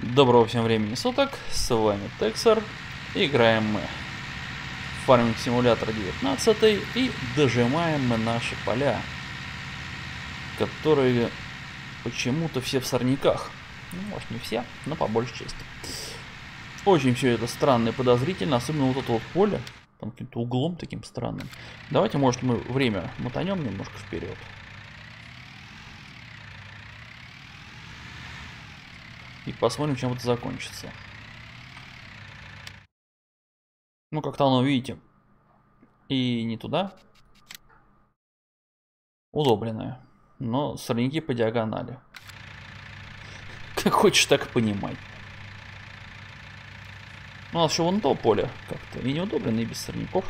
Доброго всем времени суток, с вами Тексер. Играем мы Farming Simulator 19 и дожимаем мы наши поля, которые почему-то все в сорняках. Ну, может не все, но по большей части. Очень все это странно и подозрительно, особенно вот это вот поле, там каким-то углом таким странным. Давайте, может, мы время мотанем немножко вперед. И посмотрим, чем это закончится. Ну, как-то оно, видите, и не туда. Удобренное. Но сорняки по диагонали. Как хочешь, так и понимай. У нас еще вон то поле как-то и неудобренное, и без сорняков.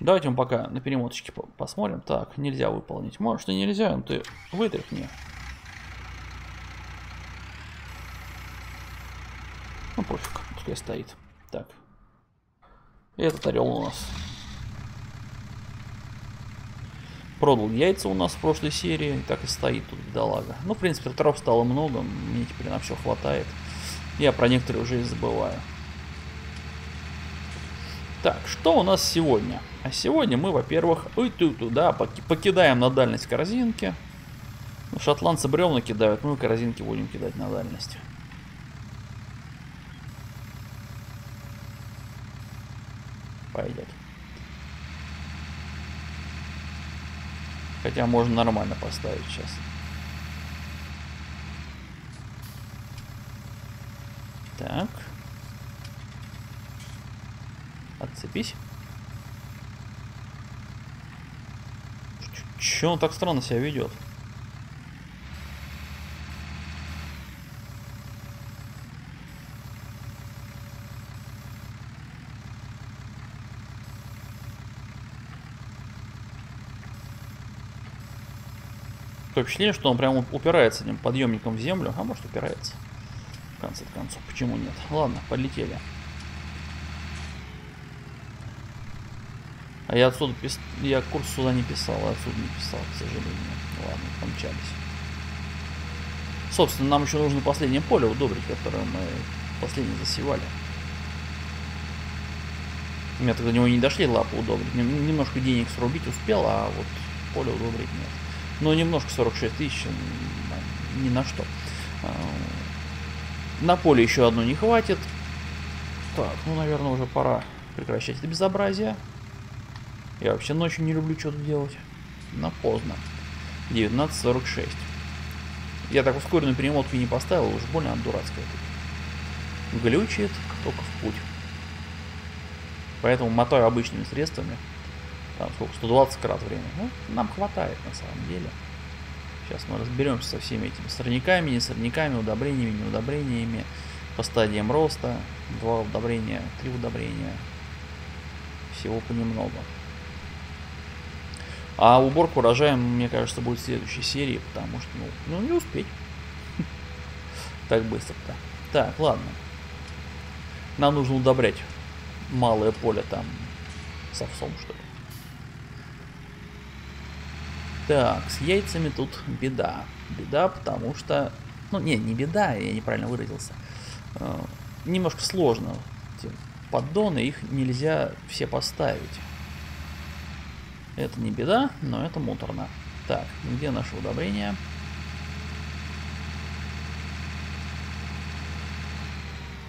Давайте мы пока на перемоточке посмотрим. Так, нельзя выполнить. Может и нельзя, но ты вытряхни. Ну пускай стоит. Так. Этот орел у нас. Продал яйца у нас в прошлой серии, так и стоит тут бедолага. Ну, в принципе, трав стало много, мне теперь на все хватает. Я про некоторые уже и забываю. Так, что у нас сегодня? А сегодня мы, во-первых, ой, туда покидаем на дальность корзинки. Шотландцы бревна кидают, мы корзинки будем кидать на дальность. Пойдет. Хотя можно нормально поставить сейчас. Так. Отцепись. Че он так странно себя ведет? Такое впечатление, что он прям упирается этим подъемником в землю. А может упирается. В конце концов, почему нет? Ладно, полетели. А я отсюда пис... я курс сюда не писал, а отсюда не писал, к сожалению. Ладно, помчались. Собственно, нам еще нужно последнее поле удобрить, которое мы последнее засевали. Мне тогда до него не дошли лапы удобрить. Немножко денег срубить успел, а вот поле удобрить нет. Но немножко 46 тысяч ни на что. А, на поле еще одно не хватит. Так, ну, наверное, уже пора прекращать это безобразие. Я вообще ночью не люблю что-то делать. Но поздно. 19.46. Я так ускоренную перемотку не поставил, уж больно она дурацкая. Глючит только в путь. Поэтому мотаю обычными средствами. Там сколько, 120 крат времени. Ну, нам хватает на самом деле. Сейчас мы разберемся со всеми этими сорняками, не сорняками, удобрениями, не удобрениями, по стадиям роста. Два удобрения, три удобрения. Всего понемногу. А уборку урожая, мне кажется, будет в следующей серии, потому что, ну, ну не успеть. Так быстро-то. Так, ладно. Нам нужно удобрять малое поле там с овсом, что ли. Так, с яйцами тут беда. Беда, потому что... Ну, не, не беда, я неправильно выразился. Э, немножко сложно. Поддоны, их нельзя все поставить. Это не беда, но это муторно. Так, где наше удобрение?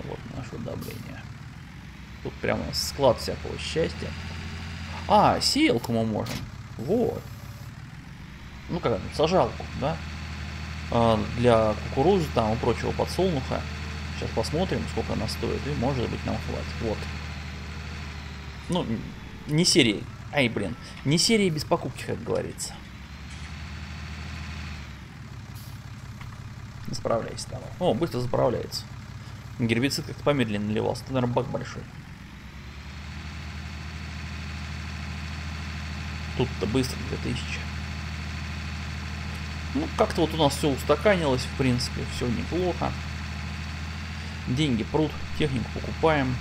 Вот наше удобрение. Тут прямо склад всякого счастья. А, сеялку мы можем. Вот ну как сажалку, да, а, для кукурузы там и прочего подсолнуха. Сейчас посмотрим, сколько она стоит, и может быть нам хватит. Вот. Ну, не серии. Ай, блин. Не серии без покупки, как говорится. Не справляйся давай. О, быстро заправляется. Гербицид как-то помедленнее наливался. Это, наверное, бак большой. Тут-то быстро 2000. Ну, как-то вот у нас все устаканилось, в принципе, все неплохо. Деньги прут, технику покупаем.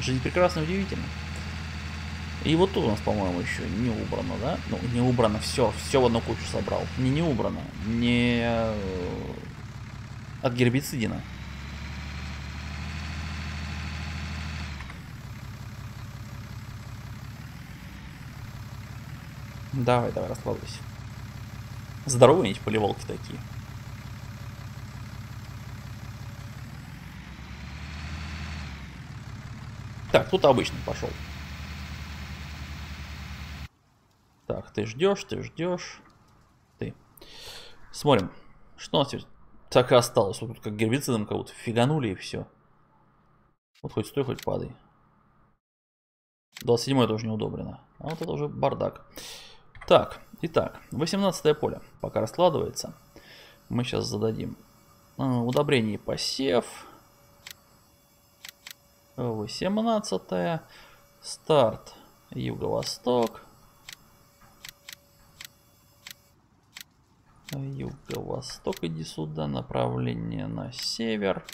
Жизнь прекрасно, удивительно. И вот тут у нас, по-моему, еще не убрано, да? Ну, не убрано, все, все в одну кучу собрал. Не не убрано, не... от гербицидина. Давай, давай, раскладывайся. Здоровые эти поливалки такие. Так, тут обычный пошел. Так, ты ждешь, ты ждешь. Ты. Смотрим, что у нас теперь так и осталось. Вот тут как гербицидом кого-то фиганули и все. Вот хоть стой, хоть падай. 27 тоже не удобрено. А вот это уже бардак. Так, итак, 18 поле пока раскладывается. Мы сейчас зададим а, удобрение посев. 18 старт юго-восток. Юго-восток иди сюда, направление на север.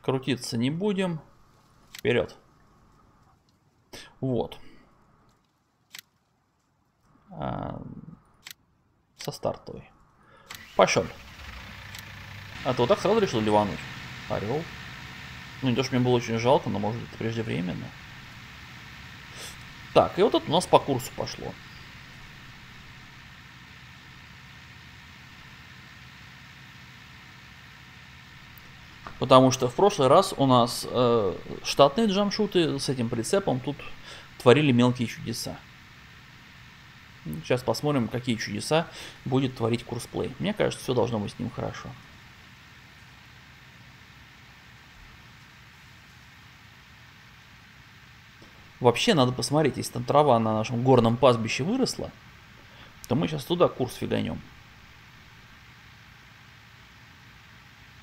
Крутиться не будем. Вперед. Вот. А, со стартовой. Пошел. А ты вот так сразу решил ливануть? Орел. Ну, не то, что мне было очень жалко, но может это преждевременно. Так, и вот это у нас по курсу пошло. Потому что в прошлый раз у нас э, штатные джамшуты с этим прицепом тут творили мелкие чудеса. Сейчас посмотрим, какие чудеса будет творить курсплей. Мне кажется, все должно быть с ним хорошо. Вообще надо посмотреть, если там трава на нашем горном пастбище выросла, то мы сейчас туда курс фиганем.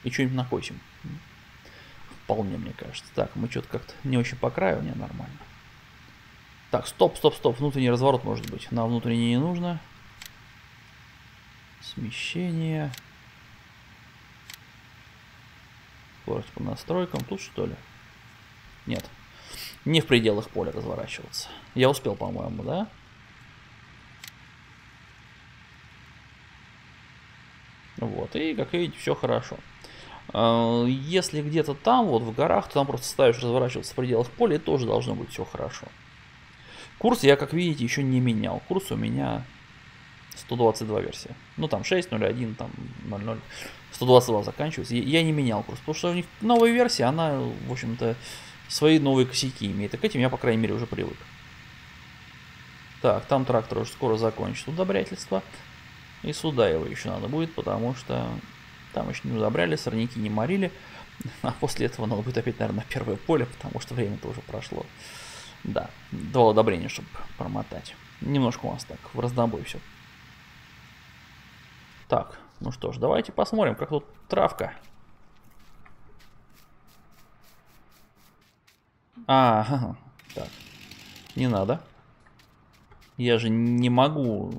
И что-нибудь накосим. Вполне, мне кажется. Так, мы что-то как-то не очень по краю, не нормально. Так, стоп, стоп, стоп. Внутренний разворот может быть. На внутренний не нужно. Смещение. Скорость по настройкам. Тут что ли? Нет. Не в пределах поля разворачиваться. Я успел, по-моему, да? Вот, и как видите, все хорошо. А, если где-то там, вот в горах, то там просто ставишь разворачиваться в пределах поля, и тоже должно быть все хорошо. Курс я, как видите, еще не менял. Курс у меня 122 версия. Ну там 6.01, там 0.0. 122 заканчивается. Я не менял курс, потому что у них новая версия, она, в общем-то, свои новые косяки имеет. И к этим я, по крайней мере, уже привык. Так, там трактор уже скоро закончит удобрятельство. И сюда его еще надо будет, потому что там еще не удобряли, сорняки не морили. А после этого надо будет опять, наверное, на первое поле, потому что время-то уже прошло. Да, два удобрения, чтобы промотать. Немножко у нас так в разнобой все. Так, ну что ж, давайте посмотрим, как тут травка. А, так. Не надо. Я же не могу...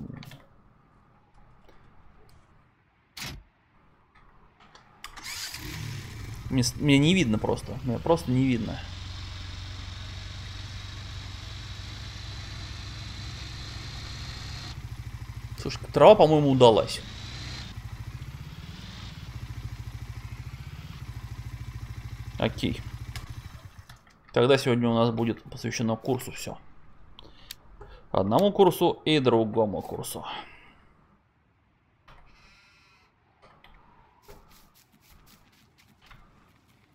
Мне, мне не видно просто. Мне просто не видно. Слушай, трава, по-моему, удалась. Окей. Тогда сегодня у нас будет посвящено курсу все. Одному курсу и другому курсу.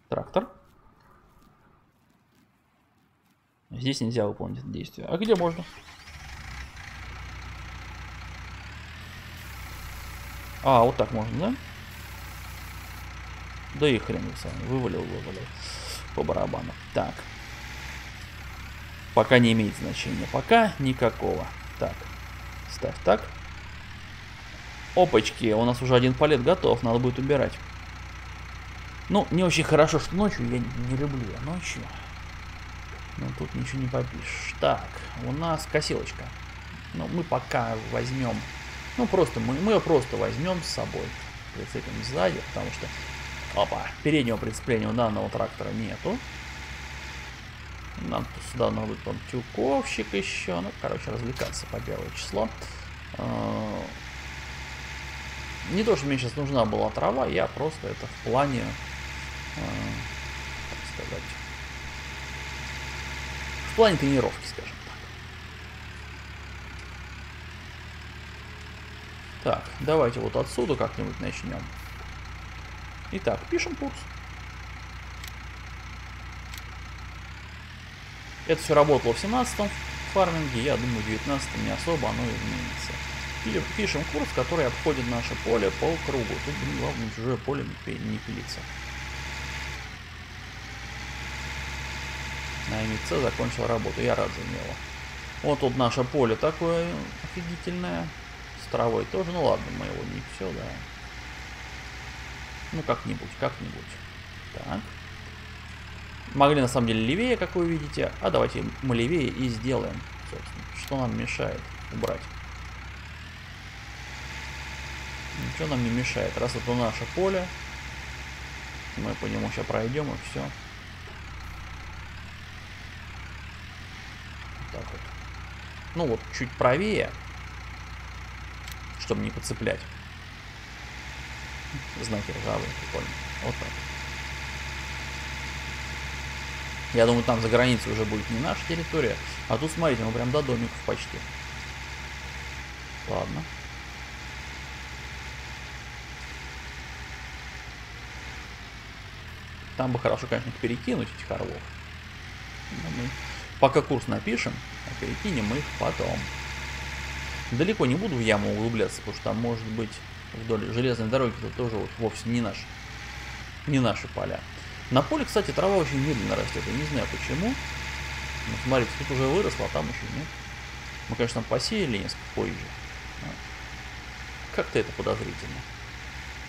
Трактор. Здесь нельзя выполнить это действие. А где можно? А, вот так можно, да? Да и хрен с вами. Вывалил, вывалил. По барабану. Так. Пока не имеет значения. Пока никакого. Так. Ставь так. Опачки, у нас уже один палет готов, надо будет убирать. Ну, не очень хорошо, что ночью, я не люблю я ночью. Но тут ничего не попишешь. Так, у нас косилочка. Ну, мы пока возьмем, ну, просто, мы, мы ее просто возьмем с собой. Прицепим сзади, потому что, опа, переднего прицепления у данного трактора нету. Нам сюда надо будет там тюковщик еще. Ну, короче, развлекаться по первое число. А, Не то, что мне сейчас нужна была трава, я просто это в плане, э, как сказать, в плане тренировки, скажем так. Давайте вот отсюда как-нибудь начнем. Итак, пишем курс. Это все работало в 17 фарминге, я думаю, в 19 не особо оно изменится. Пишем курс, который обходит наше поле по кругу. Тут, главное чужое поле не, пилится. На МЦ закончил работу, я рад за него. Вот тут наше поле такое офигительное. С травой тоже, ну ладно, мы его не все, да. Ну как-нибудь, как-нибудь. Так. Могли на самом деле левее, как вы видите. А давайте мы левее и сделаем, собственно. Что нам мешает убрать? Ничего нам не мешает. Раз это наше поле, мы по нему сейчас пройдем и все. Так вот. Ну вот, чуть правее, чтобы не подцеплять. Знаки ржавые, прикольно. Вот так. Я думаю, там за границей уже будет не наша территория. А тут, смотрите, мы прям до домиков почти. Ладно. Там бы хорошо, конечно, перекинуть этих орлов. Но мы пока курс напишем, а перекинем их потом. Далеко не буду в яму углубляться, потому что там может быть вдоль железной дороги это тоже вот вовсе не наш, не наши поля. На поле, кстати, трава очень медленно растет. Я не знаю почему. Но смотрите, тут уже выросло, а там еще нет. Мы, конечно, посеяли несколько позже. Как-то это подозрительно.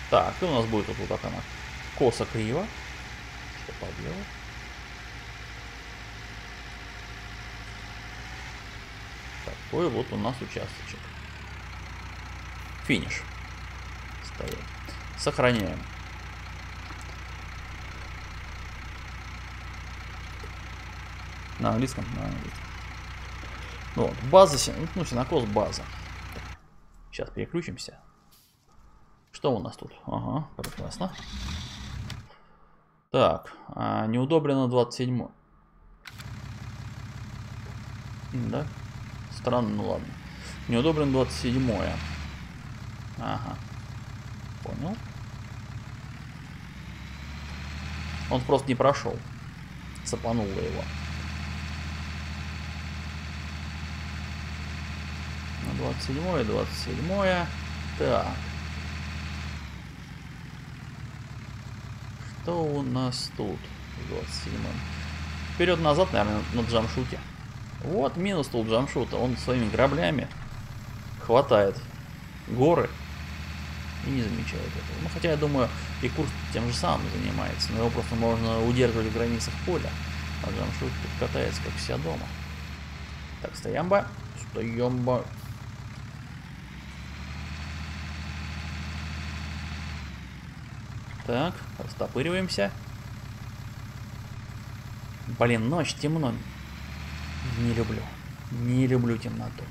Так, и у нас будет вот, вот так она косо криво. Что поделать? Такой вот у нас участочек. Финиш. Стоять. Сохраняем. На английском? На английском. Вот, база, ну, синокос база. Сейчас переключимся. Что у нас тут? Ага, прекрасно. Так, а, не удобрено 27. Да? Странно, ну ладно. Не удобрен 27. Ага. Понял. Он просто не прошел. Цапануло его. 27, 27. Так. Что у нас тут? 27. Вперед-назад, наверное, на джамшуте. Вот минус тут джамшута. Он своими граблями хватает горы и не замечает этого. Ну, хотя, я думаю, и курс тем же самым занимается. Но его просто можно удерживать в границах поля. А джамшут тут катается, как вся дома. Так, стоямба. Стоямба. Так, растопыриваемся. Блин, ночь, темно. Не люблю. Не люблю темноту.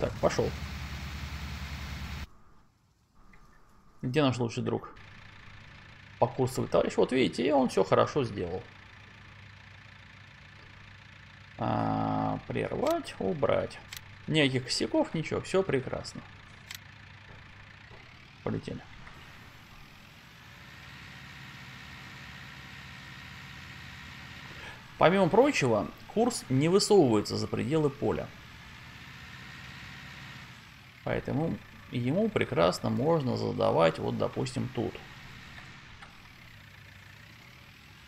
Так, пошел. Где наш лучший друг? Покурсовый товарищ. Вот видите, он все хорошо сделал. А, прервать, убрать. Никаких косяков, ничего, все прекрасно. Полетели. Помимо прочего, курс не высовывается за пределы поля. Поэтому ему прекрасно можно задавать, вот допустим, тут.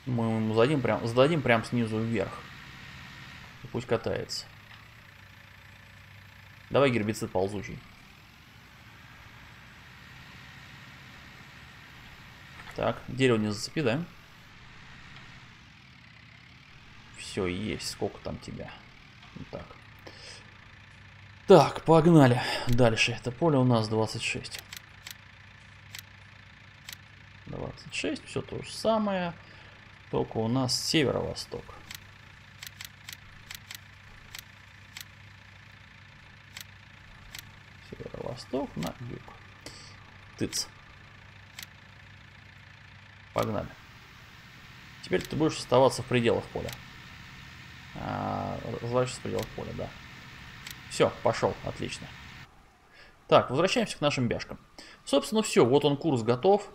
Мы ему зададим прям, зададим прям снизу вверх. И пусть катается. Давай гербицид ползучий. Так, дерево не зацепи, да? Все, есть. Сколько там тебя? Вот так. Так, погнали. Дальше. Это поле у нас 26. 26, все то же самое, только у нас северо-восток. Северо-восток на юг. Тыц. Погнали. Теперь ты будешь оставаться в пределах поля. А, разворачиваться в пределах поля, да. Все, пошел, отлично. Так, возвращаемся к нашим бяшкам. Собственно, все, вот он курс готов.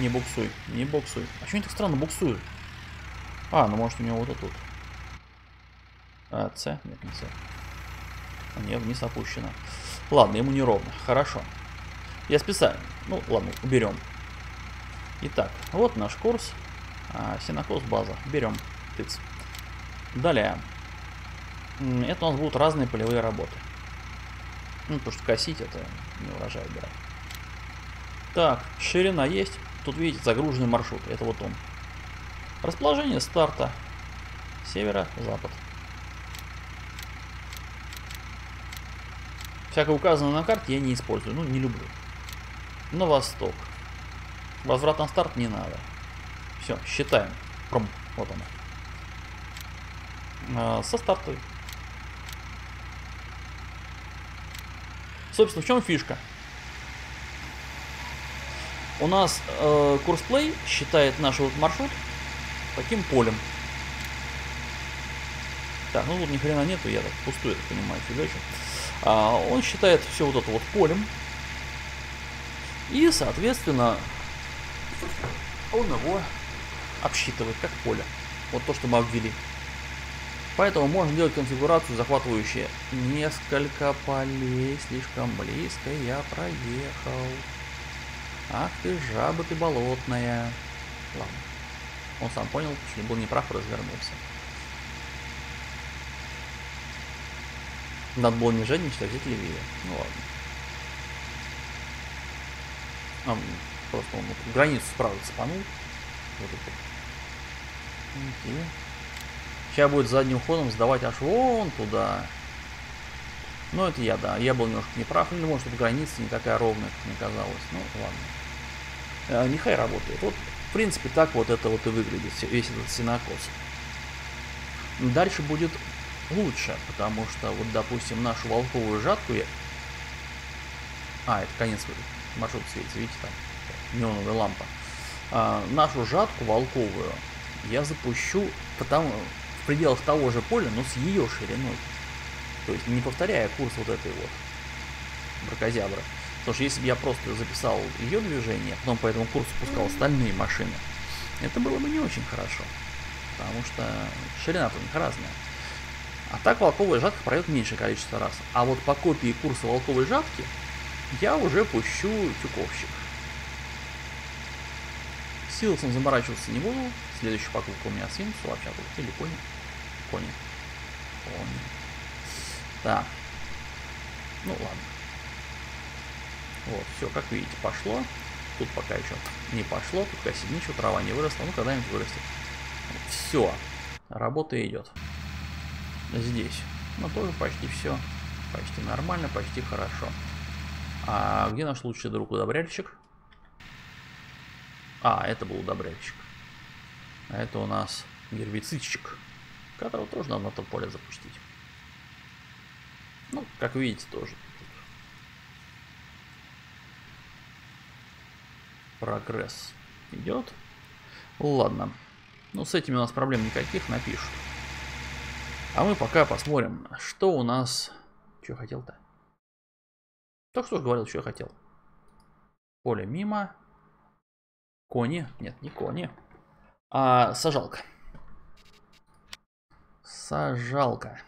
Не буксуй, не буксуй. А что они так странно буксуют? А, ну может у него вот это тут. А, С? Нет, не С. А, не, вниз опущено. Ладно, ему неровно. Хорошо. Я специально. Ну, ладно, уберем. Итак, вот наш курс. А, синокос база. Берем. Тыц. Далее. Это у нас будут разные полевые работы. Ну, потому что косить это не урожай убирать. Так, ширина есть. Тут видите загруженный маршрут. Это вот он. Расположение старта. Северо-запад. Всякое указано на карте я не использую. Ну, не люблю. На восток. Возврат на старт не надо. Все, считаем. Пром. Вот она. А, со стартовой. Собственно, в чем фишка? У нас э, курсплей считает наш вот маршрут таким полем. Так, ну тут ни хрена нету, я так пустую, это понимаю, фигачу. А, он считает все вот это вот полем. И, соответственно, он его обсчитывает как поле. Вот то, что мы обвели. Поэтому можно делать конфигурацию, захватывающую несколько полей. Слишком близко я проехал. Ах ты, жаба ты болотная. Ладно. Он сам понял, что был неправ, развернулся. Надо было не жадничать, а взять левее. Ну ладно. А, просто он вот, границу справа цепанул. Вот это. Окей. Сейчас будет задним ходом сдавать аж вон туда. Ну, это я, да. Я был немножко неправ. Или, может, тут граница не такая ровная, как мне казалось. Ну, ладно. А, нехай работает. Вот, в принципе, так вот это вот и выглядит, весь этот синокос. Дальше будет лучше, потому что, вот, допустим, нашу волковую жатку я... А, это конец маршрут светится, видите, там неоновая лампа. А, нашу жатку волковую я запущу потому, в пределах того же поля, но с ее шириной. То есть не повторяя курс вот этой вот бракозябры. Потому что если бы я просто записал ее движение, а потом по этому курсу пускал остальные машины, это было бы не очень хорошо. Потому что ширина-то у них разная. А так волковая жатка пройдет меньшее количество раз. А вот по копии курса волковой жатки я уже пущу тюковщик. Силосом заморачиваться не буду. Следующая покупка у меня свинцу, вообще тут или кони. Кони. Кони. Так. Ну ладно. Вот, все, как видите, пошло. Тут пока еще не пошло, тут косить ничего, трава не выросла, ну когда-нибудь вырастет. Все, работа идет. Здесь, ну тоже почти все, почти нормально, почти хорошо. А где наш лучший друг удобряльщик? А, это был удобряльщик. А это у нас гербицидчик, которого тоже надо на то поле запустить. Ну, как видите, тоже. Прогресс идет. Ладно. Ну, с этими у нас проблем никаких, напишут. А мы пока посмотрим, что у нас... Что хотел-то? Только что говорил, что я хотел. Поле мимо. Кони. Нет, не кони. А сажалка. Сажалка.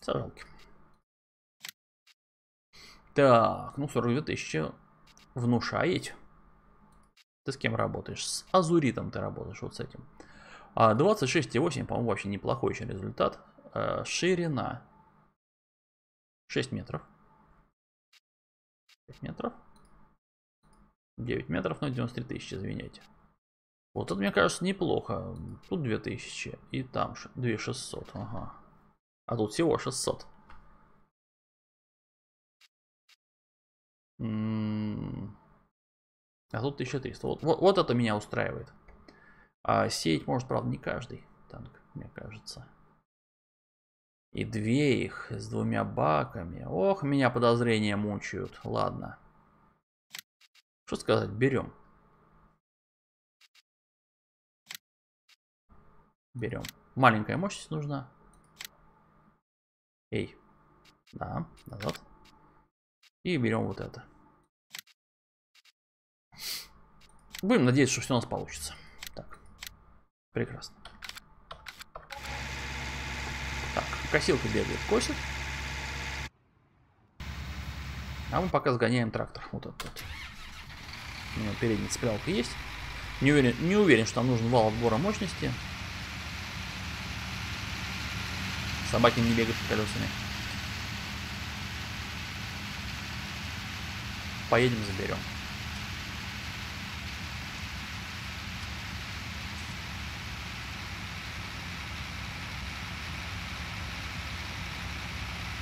Сажалки. Так, ну 42 тысячи внушаете. Ты с кем работаешь? С Азуритом ты работаешь, вот с этим. А 26,8, по-моему, вообще неплохой еще результат. А, ширина 6 метров. 6 метров. 9 метров, но 93 тысячи, извиняйте. Вот это, мне кажется, неплохо. Тут 2000 и там 2600, ага. А тут всего 600. А тут 1300. Вот, вот, вот это меня устраивает. А сеять может, правда, не каждый танк, мне кажется. И две их с двумя баками. Ох, меня подозрения мучают. Ладно. Что сказать, берем. Берем. Маленькая мощность нужна. Эй. Да, назад. И берем вот это. Будем надеяться, что все у нас получится. Так. Прекрасно. Так, косилка бегает, косит. А мы пока сгоняем трактор. Вот этот вот. У него передняя цеплялка есть. Не уверен, не уверен, что нам нужен вал отбора мощности. Собаки не бегают под колесами. Поедем, заберем.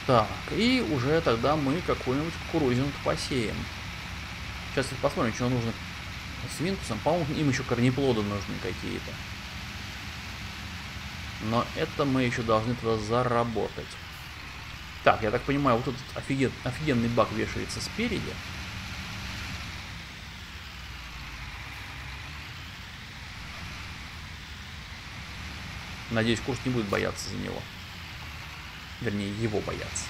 Так, и уже тогда мы какую-нибудь кукурузину посеем. Сейчас посмотрим, что нужно с Винтусом. По-моему, им еще корнеплоды нужны какие-то. Но это мы еще должны туда заработать. Так, я так понимаю, вот этот офиген, офигенный бак вешается спереди. Надеюсь, курс не будет бояться за него. Вернее, его боятся.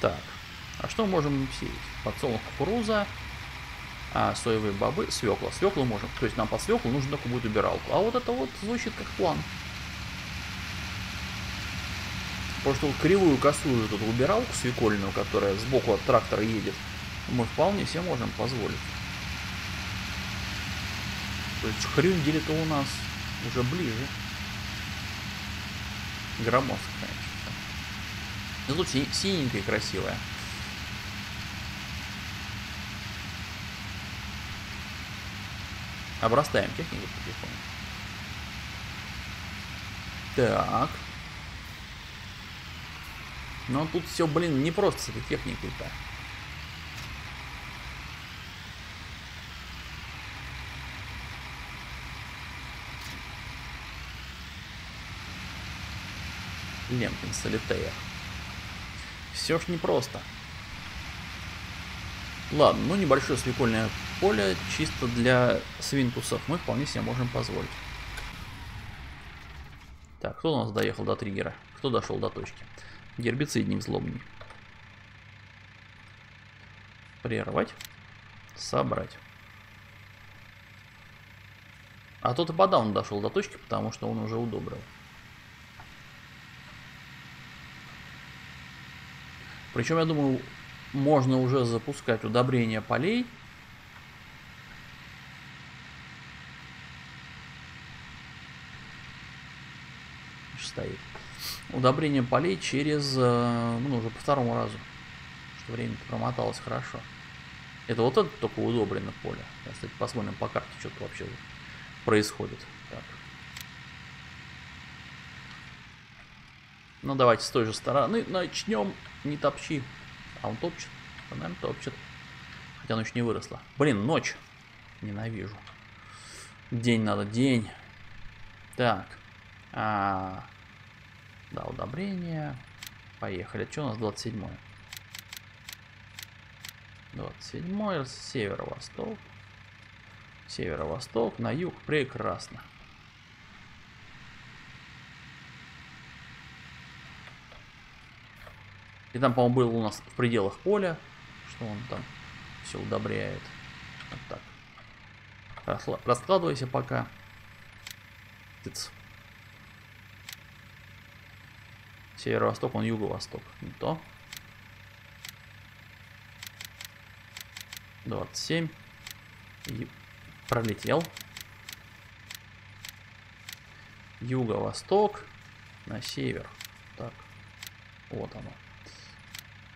Так, а что можем сеять? Подсолнух, кукуруза, а, соевые бобы, свекла. Свеклу можем, то есть нам по свеклу нужно только будет убиралку. А вот это вот звучит как план. Потому что вот кривую косую эту убиралку свекольную, которая сбоку от трактора едет, мы вполне себе можем позволить. То есть хрюндель-то у нас уже ближе. Громоздко, конечно. Но тут си синенькая красивая. Обрастаем технику потихоньку. Так. Но тут все, блин, не просто с этой техникой-то. Лемпин Солитея. Все ж непросто. Ладно, ну небольшое свекольное поле чисто для свинтусов мы вполне себе можем позволить. Так, кто у нас доехал до триггера? Кто дошел до точки? Гербицидник злобный. Прервать. Собрать. А тот и подавно дошел до точки, потому что он уже удобрил. Причем, я думаю, можно уже запускать удобрение полей. стоит. Удобрение полей через, э, ну, уже по второму разу. Что время промоталось хорошо. Это вот это только удобрено поле. Сейчас, кстати, посмотрим по карте, что то вообще происходит. Так. Ну, давайте с той же стороны начнем. Не топчи. А он топчет? Он, наверное, топчет. Хотя ночь не выросла. Блин, ночь. Ненавижу. День надо, день. Так. А, да, удобрение. Поехали. Что у нас 27 -е? 27 северо-восток. Северо-восток, на юг. Прекрасно. И там, по-моему, был у нас в пределах поля, что он там все удобряет. Вот так. Раскладывайся пока. Тыц. Северо-восток, он юго-восток. Не то. 27. И пролетел. Юго-восток на север. Так. Вот оно.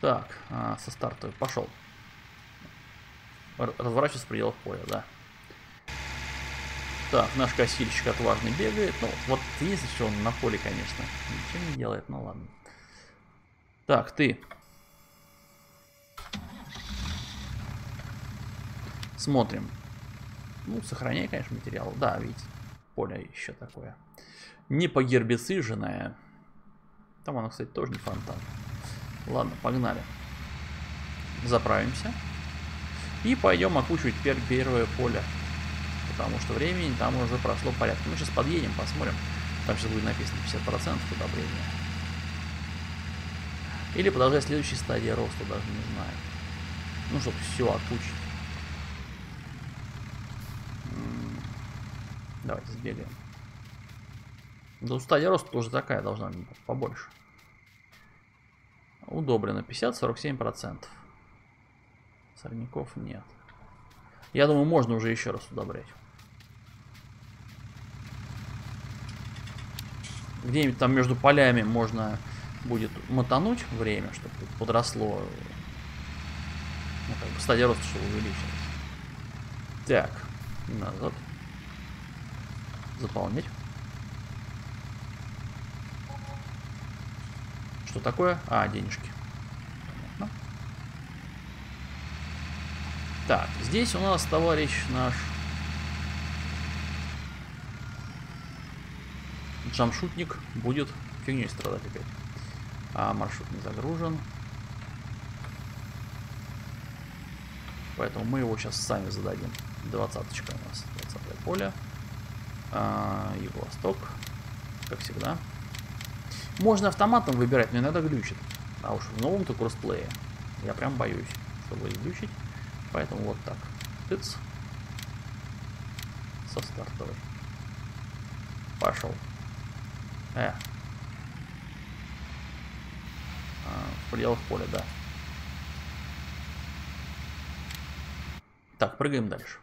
Так, а, со старта пошел. Разворачиваться в пределах поля, да. Так, наш косильщик отважный бегает. Ну, вот если что, он на поле, конечно. Ничего не делает, ну ладно. Так, ты. Смотрим. Ну, сохраняй, конечно, материал. Да, видите, поле еще такое. Не погербициженное. Там оно, кстати, тоже не фонтан. Ладно, погнали. Заправимся. И пойдем окучивать пер первое поле. Потому что времени там уже прошло порядка. Мы сейчас подъедем, посмотрим. Там сейчас будет написано 50% удобрения. Или продолжать следующей стадии роста, даже не знаю. Ну, чтобы все окучить. Давайте сбегаем. Да, стадия роста тоже такая должна быть побольше. Удобрено 50-47%. Сорняков нет. Я думаю, можно уже еще раз удобрять. Где-нибудь там между полями можно будет мотануть время, чтобы подросло. Ну, как бы стадия роста, чтобы увеличилась. Так, назад. Заполнять. Что такое? А, денежки. Понятно. Так, здесь у нас товарищ наш джамшутник будет фигней страдать опять. А маршрут не загружен. Поэтому мы его сейчас сами зададим. Двадцаточка у нас. Двадцатое поле. А, Юго-Восток. Как всегда. Можно автоматом выбирать, но иногда глючит. А уж в новом-то кроссплее я прям боюсь, что будет глючить. Поэтому вот так. Тыц. Со стартовой. Пошел. Э. А, в пределах поля, да. Так, прыгаем дальше.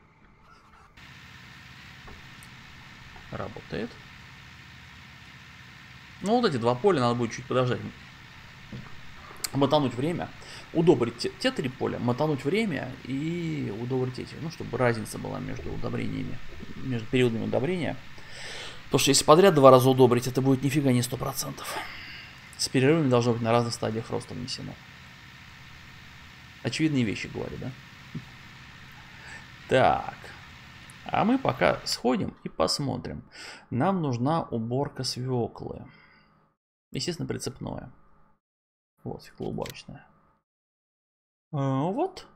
Работает. Ну, вот эти два поля надо будет чуть подождать. Мотануть время. Удобрить те, те три поля, мотануть время и удобрить эти. Ну, чтобы разница была между удобрениями, между периодами удобрения. Потому что если подряд два раза удобрить, это будет нифига не 100%. С перерывами должно быть на разных стадиях роста внесено. Очевидные вещи говорю, да? Так. А мы пока сходим и посмотрим. Нам нужна уборка свеклы. Естественно, прицепное. Вот, стеклоуборочное. А, вот.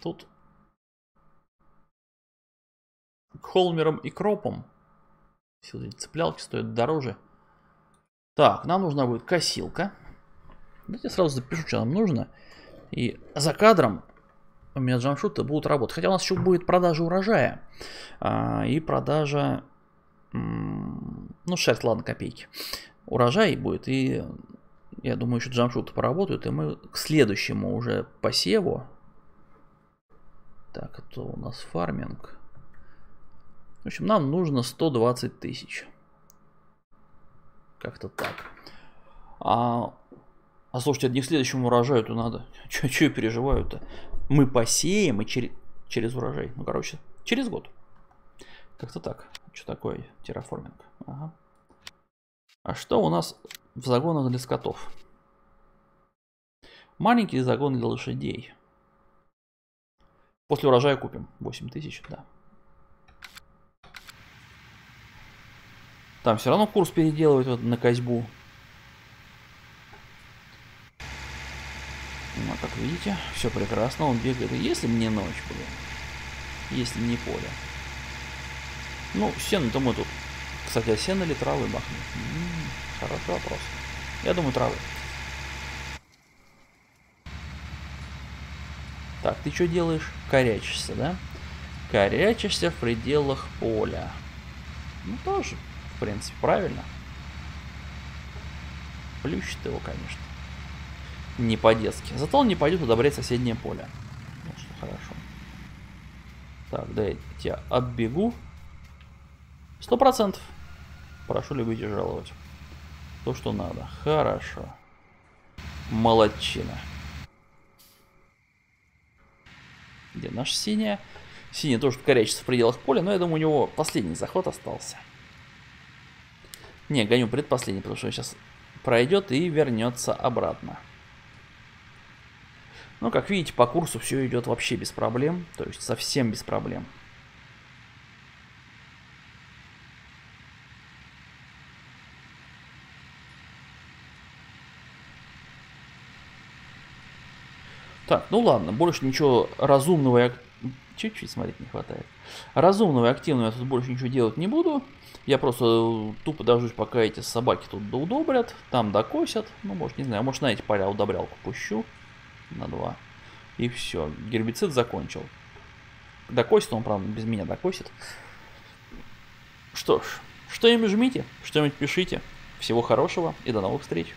Тут холмером и кропом. Все эти цеплялки стоят дороже. Так, нам нужна будет косилка. Давайте сразу запишу, что нам нужно. И за кадром у меня джамшуты будут работать. Хотя у нас еще будет продажа урожая. А, и продажа... Ну, шерсть, ладно, копейки урожай будет, и я думаю, еще джамшуты поработают, и мы к следующему уже посеву. Так, это у нас фарминг. В общем, нам нужно 120 тысяч. Как-то так. А, а слушайте, не к следующему урожаю-то надо. Че переживаю-то? Мы посеем и через, через урожай. Ну, короче, через год. Как-то так. Что такое терраформинг? Ага. А что у нас в загонах для скотов? Маленький загон для лошадей. После урожая купим. 8 тысяч, да. Там все равно курс переделывать вот на козьбу. Ну, а как видите, все прекрасно, он бегает. Если мне ночь, блин, если не поле. Ну, сено-то мы тут кстати, а сено или травы бахнуть? М-м, хороший вопрос. Я думаю, травы. Так, ты что делаешь? Корячишься, да? Корячишься в пределах поля. Ну, тоже, в принципе, правильно. Плющит его, конечно. Не по-детски. Зато он не пойдет удобрять соседнее поле. Ну, что хорошо. Так, да я тебя оббегу. Сто процентов. Прошу любить и жаловать. То, что надо. Хорошо. Молодчина. Где наша синяя? Синяя тоже корячится в пределах поля, но я думаю, у него последний заход остался. Не, гоню предпоследний, потому что он сейчас пройдет и вернется обратно. Ну, как видите, по курсу все идет вообще без проблем. То есть совсем без проблем. Так, ну ладно, больше ничего разумного и чуть-чуть смотреть не хватает. Разумного и активного я тут больше ничего делать не буду. Я просто тупо дождусь, пока эти собаки тут доудобрят, там докосят. Ну, может, не знаю, может, на эти поля удобрялку пущу на 2. И все, гербицид закончил. Докосит он, правда, без меня докосит. Что ж, что-нибудь жмите, что-нибудь пишите. Всего хорошего и до новых встреч.